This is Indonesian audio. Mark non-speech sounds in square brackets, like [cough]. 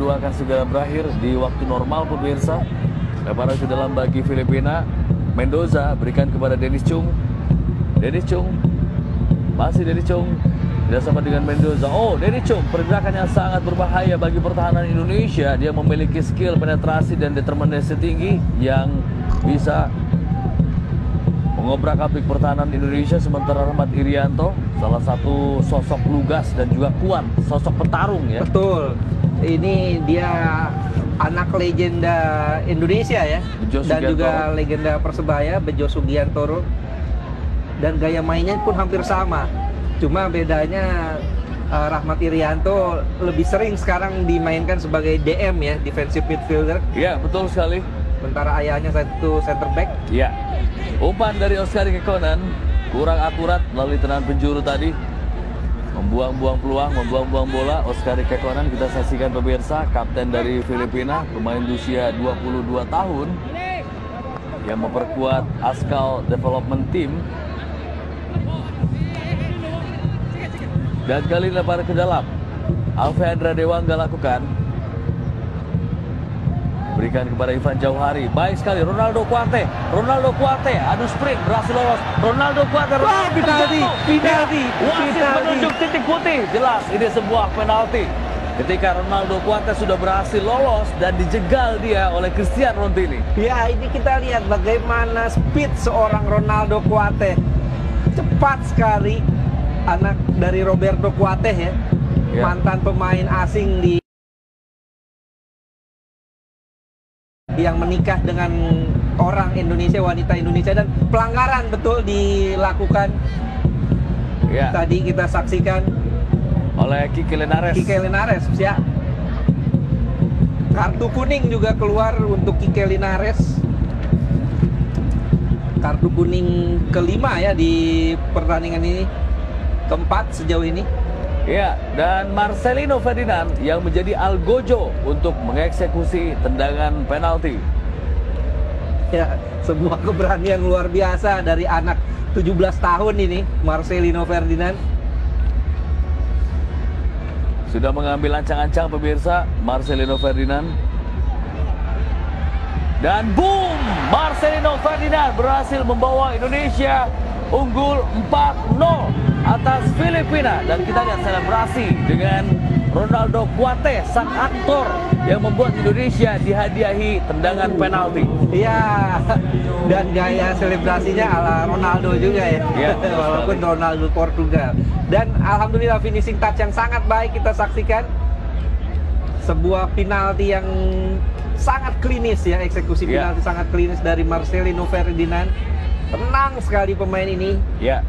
Dua akan segera berakhir di waktu normal pemirsa. Lebaran ke dalam bagi Filipina. Mendoza berikan kepada Dennis Chung. Dennis Chung. Masih Dennis Chung. Tidak sama dengan Mendoza. Oh, Dennis Chung. Pergerakan yang sangat berbahaya bagi pertahanan Indonesia. Dia memiliki skill penetrasi dan determinasi tinggi yang bisa mengobrak abrik pertahanan Indonesia sementara Rahmat Irianto salah satu sosok lugas dan juga kuat sosok petarung ya Betul. Ini dia anak legenda Indonesia ya. Bejo dan juga legenda Persebaya Bejo Sugiantoro. Dan gaya mainnya pun hampir sama. Cuma bedanya eh, Rahmat Irianto lebih sering sekarang dimainkan sebagai DM ya, defensive midfielder. ya betul sekali Sementara ayahnya satu center back. ya umpan dari Oscar Kekonan kurang akurat melalui tendangan penjuru tadi membuang-buang peluang, membuang-buang bola. Oscar Kekonan kita saksikan pemirsa kapten dari Filipina pemain usia 22 tahun yang memperkuat Askal Development Team. Dan kali lebar ke dalam. Alfeandra Dewangga lakukan berikan kepada Ivan Jauhari baik sekali Ronaldo Kuate Ronaldo Kuate adu sprint berhasil lolos Ronaldo Kuate Wah, penalti, penalti, wasit penalti. menunjuk titik putih jelas ini sebuah penalti ketika Ronaldo Kuate sudah berhasil lolos dan dijegal dia oleh Christian Rontini Ya, ini kita lihat bagaimana speed seorang Ronaldo Kuate. Cepat sekali anak dari Roberto Kuate ya. Ya. Mantan pemain asing di yang menikah dengan orang Indonesia, wanita Indonesia dan pelanggaran betul dilakukan. ya Tadi kita saksikan oleh Kiki Lenares Kike Linares ya. Kartu kuning juga keluar untuk Kike Linares. Kartu kuning kelima ya di pertandingan ini. Keempat sejauh ini. Ya, dan Marcelino Ferdinand yang menjadi algojo untuk mengeksekusi tendangan penalti. Ya, sebuah keberanian luar biasa dari anak 17 tahun ini, Marcelino Ferdinand. Sudah mengambil ancang-ancang pemirsa Marcelino Ferdinand. Dan boom! Marcelino Ferdinand berhasil membawa Indonesia unggul 4-0 atas Filipina dan kita lihat selebrasi dengan Ronaldo Kuate sang aktor yang membuat Indonesia dihadiahi tendangan penalti. Ya, dan gaya selebrasinya ala Ronaldo juga ya. Iya, [laughs] Walaupun. Ronaldo Portugal. Dan alhamdulillah finishing touch yang sangat baik kita saksikan. Sebuah penalti yang sangat klinis ya, eksekusi Iya. penalti sangat klinis dari Marcelino Ferdinand. Tenang sekali pemain ini. Ya,